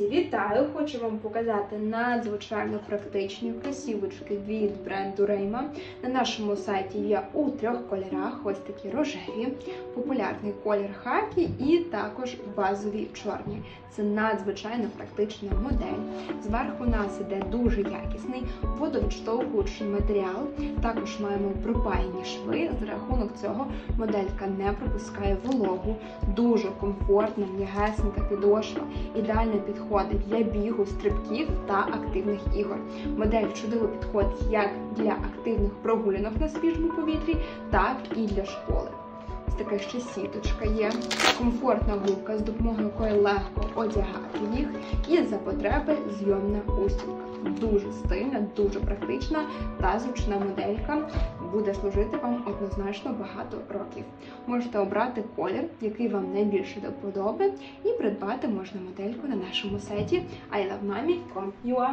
Друзі, вітаю! Хочу вам показати надзвичайно практичні кросівочки від бренду Rayma. На нашому сайті є у трьох кольорах: ось такі рожеві, популярний колір хакі і також базові чорні. Це надзвичайно практична модель. Зверху у нас іде дуже якісний водовідштовхуючий матеріал. Також маємо пропаяні шви. За рахунок цього моделька не пропускає вологу, дуже комфортна, м'ягесенька підошва. Ідеально підходить для бігу, стрибків та активних ігор. Модель чудово підходить як для активних прогулянок на свіжому повітрі, так і для школи. Ось така ще сіточка є, комфортна губка, з допомогою якої легко одягати їх, і за потреби зйомна устілка. Дуже стильна, дуже практична та зручна моделька буде служити вам однозначно багато років. Можете обрати колір, який вам найбільше до і придбати можна модельку на нашому сайті ilovemami.com.ua